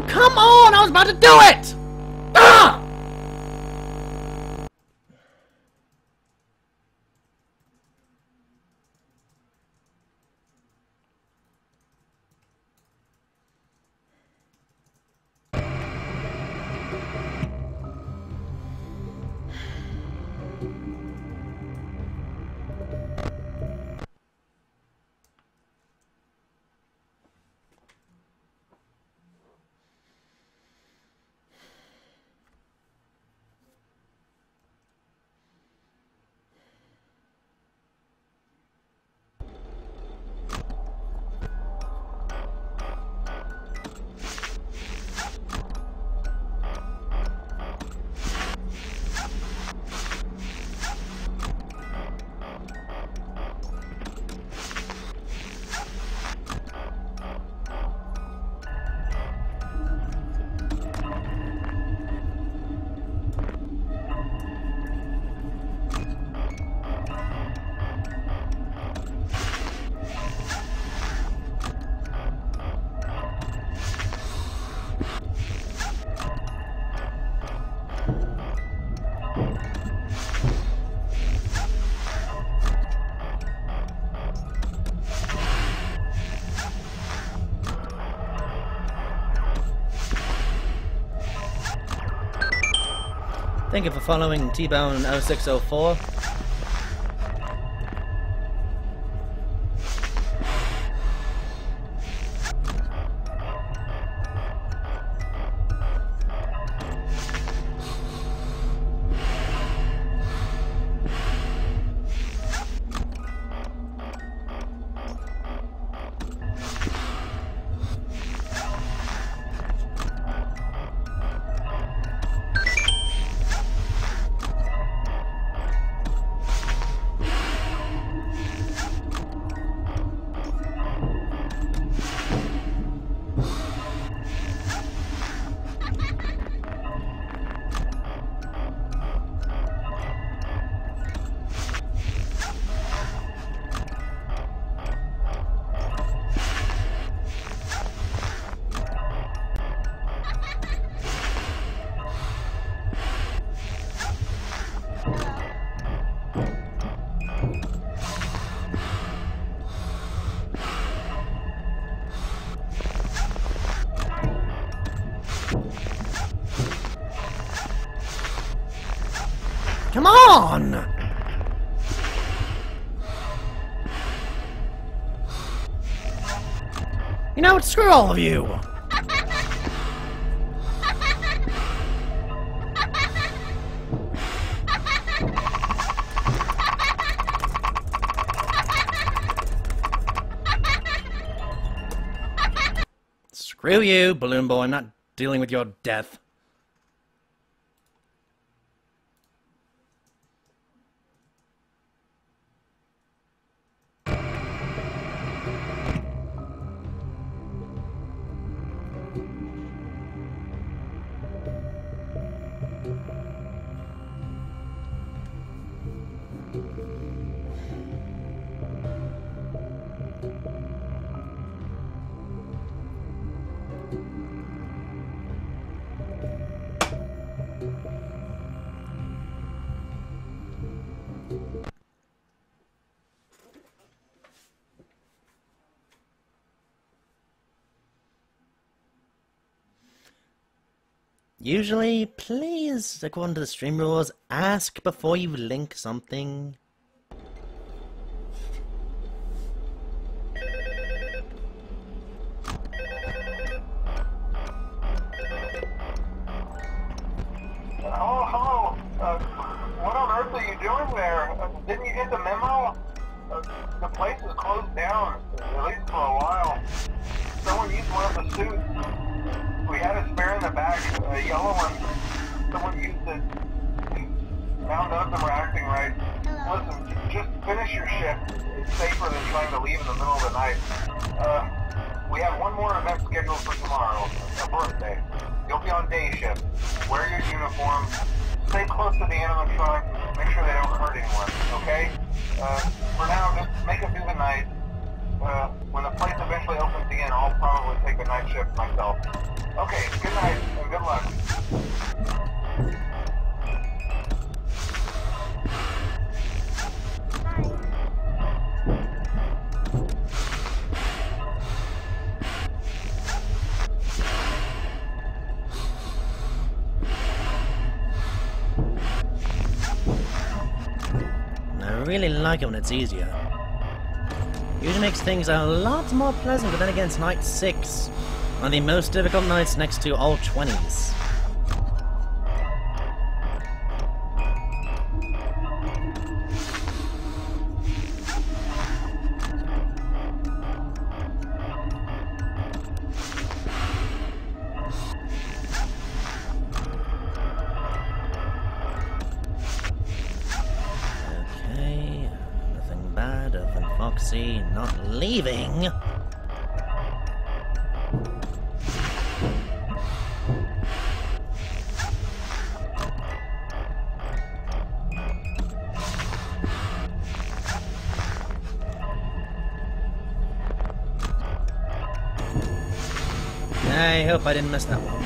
Come on! I was about to do it! Thank you for following T-Bone0604. Screw all of you! Screw you, Balloon Boy. I'm not dealing with your death. Usually, please, according to the stream rules, ask before you link something. Shift. Wear your uniform. Stay close to the animatronic. Make sure they don't hurt anyone, okay? Uh, for now, just make it through the night. Uh, when the place eventually opens again, I'll probably take the night shift myself. Okay, good night and good luck. Really like it when it's easier. Usually makes things a lot more pleasant, but then again, it's night 6. One of the most difficult nights next to all 20s. I hope I didn't miss that one.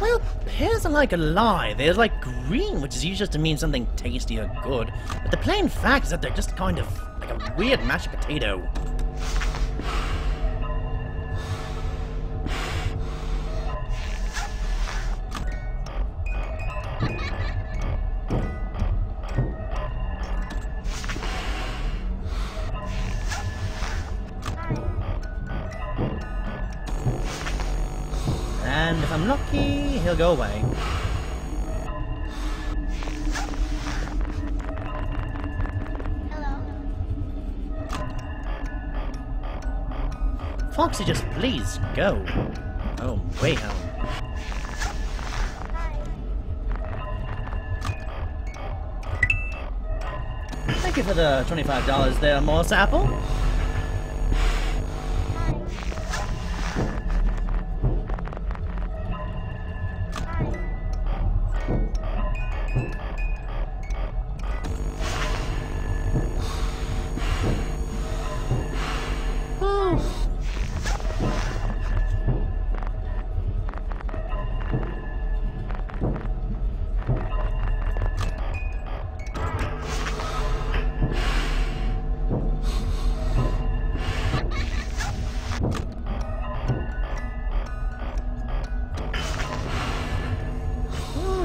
Well, pears are like a lie. They're like green, which is used just to mean something tasty or good. But the plain fact is that they're just kind of like a weird mashed potato. I'm lucky, he'll go away. Foxy, just please go. Oh, way home. Thank you for the $25 there, Morse Apple.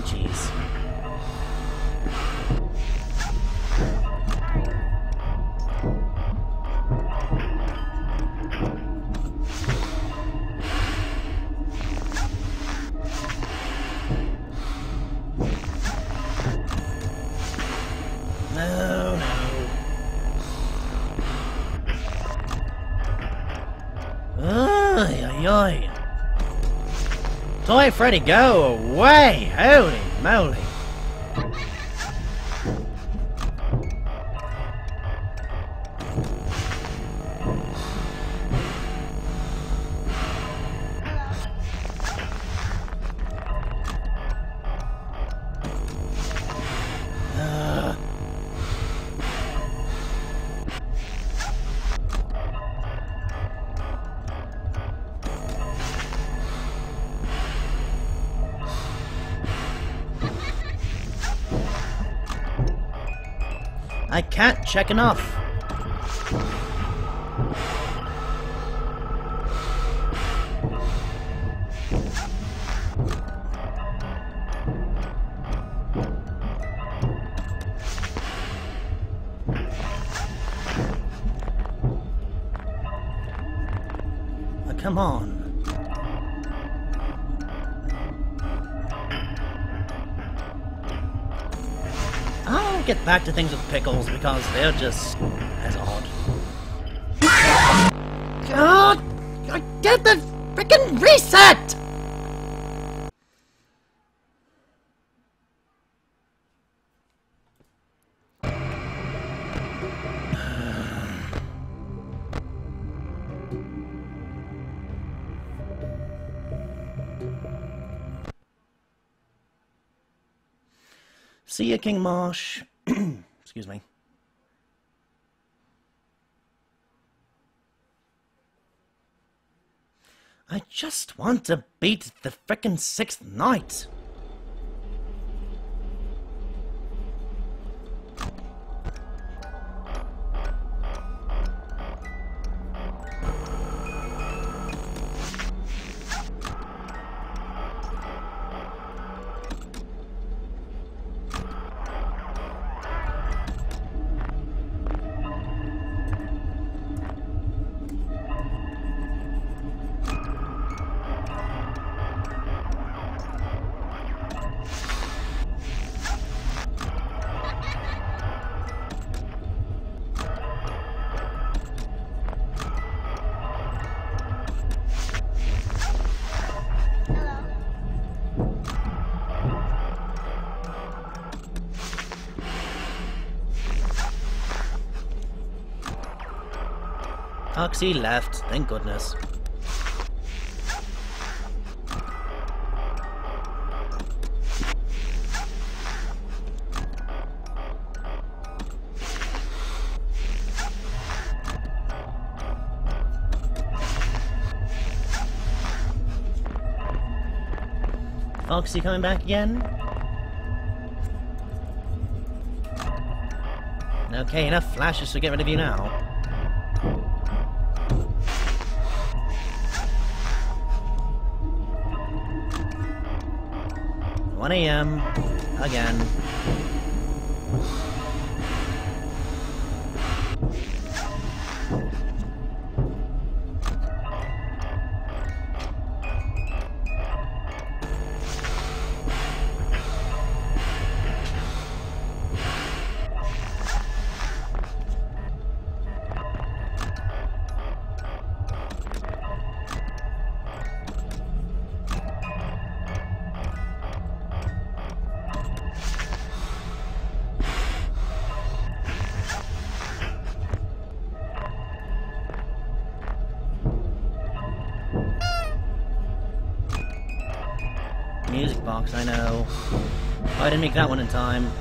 Jeez. Freddy, go away! Holy moly! I can't check enough. Oh, come on. Get back to things with pickles because they're just as odd. God! I get the freaking reset! See ya, King Marsh. Excuse me. I just want to beat the frickin' sixth night. Oxy left, thank goodness. Foxy coming back again? Okay, enough flashes to get rid of you now. 1 a.m. again. Box, I know. Oh, I didn't make that one in time.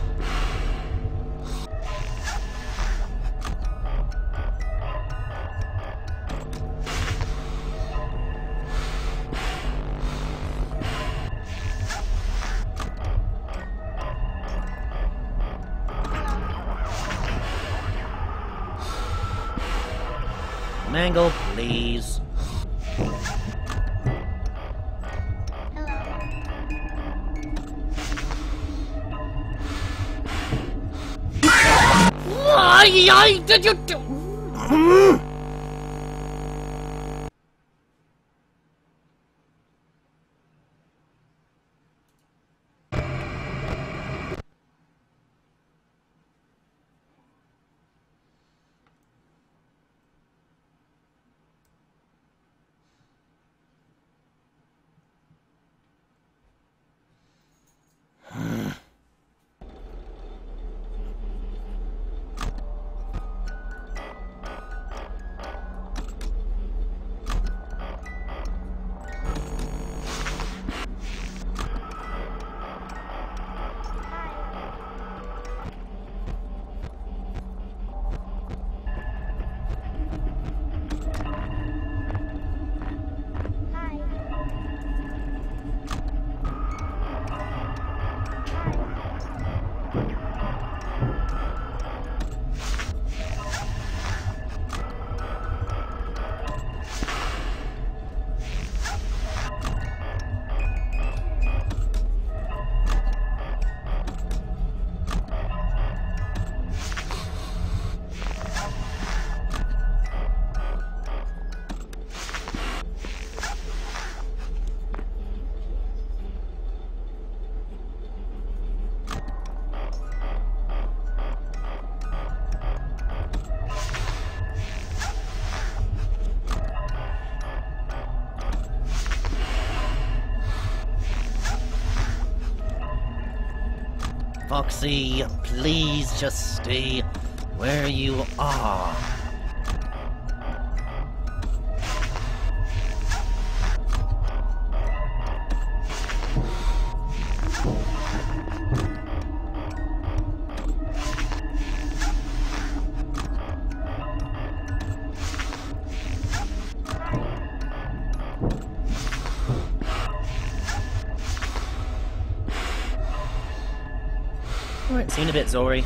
Mangle, please. Why did you do? Foxy, please just stay where you are. Alright, seen a bit, Zori.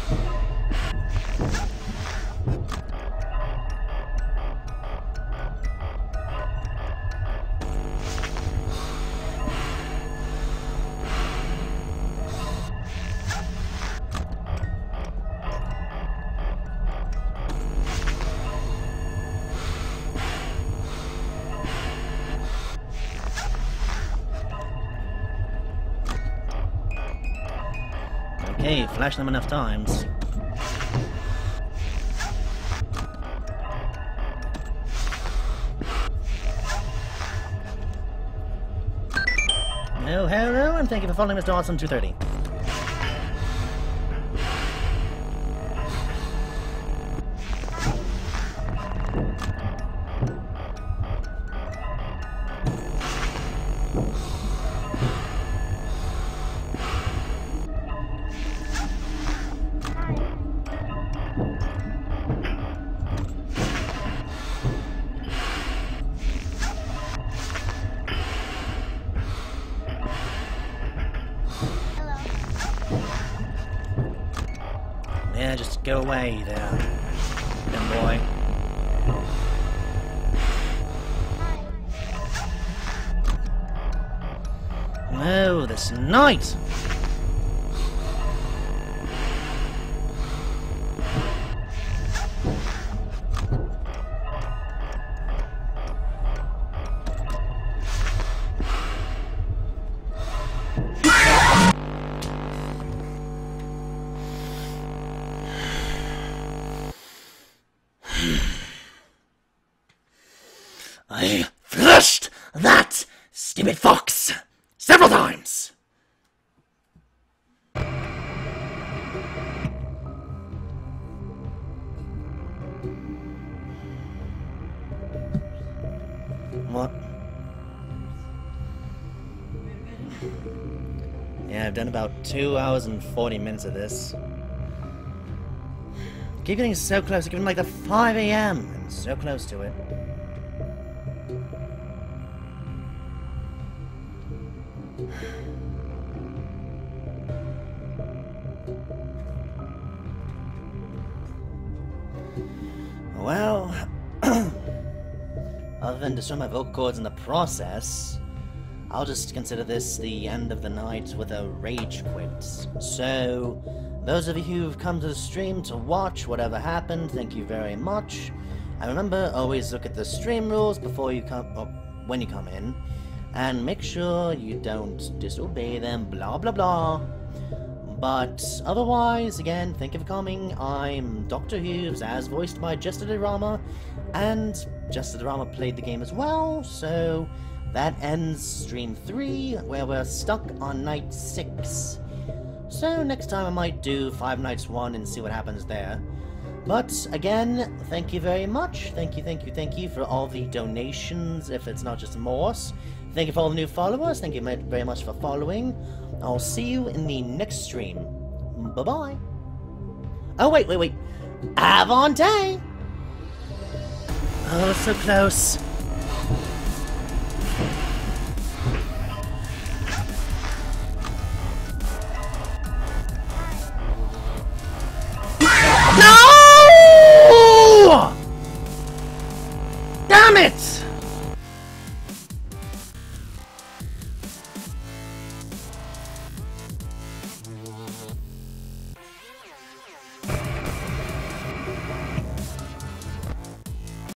Okay, flash them enough times. Oh, hello, and thank you for following Mr. Awesome 230. Go away there, young boy. Oh, this night! I flushed that stupid fox several times. What? Yeah, I've done about two hours and 40 minutes of this. Keep getting so close, getting like the 5 a.m. and so close to it. Than destroy my vocal cords in the process, I'll just consider this the end of the night with a rage quit. So, those of you who've come to the stream to watch whatever happened, thank you very much. And remember, always look at the stream rules before you come, or when you come in, and make sure you don't disobey them, blah blah blah. But otherwise, again, thank you for coming. I'm Dr. Whooves, as voiced by Jestre Derama, and Jestre Derama played the game as well, so that ends stream 3, where we're stuck on night 6. So next time I might do Five Nights 1 and see what happens there. But again, thank you very much. Thank you, thank you, thank you for all the donations, if it's not just Morse. Thank you for all the new followers. Thank you very much for following. I'll see you in the next stream. Bye bye. Oh, wait, wait, wait. Avante! Oh, so close. No! Damn it!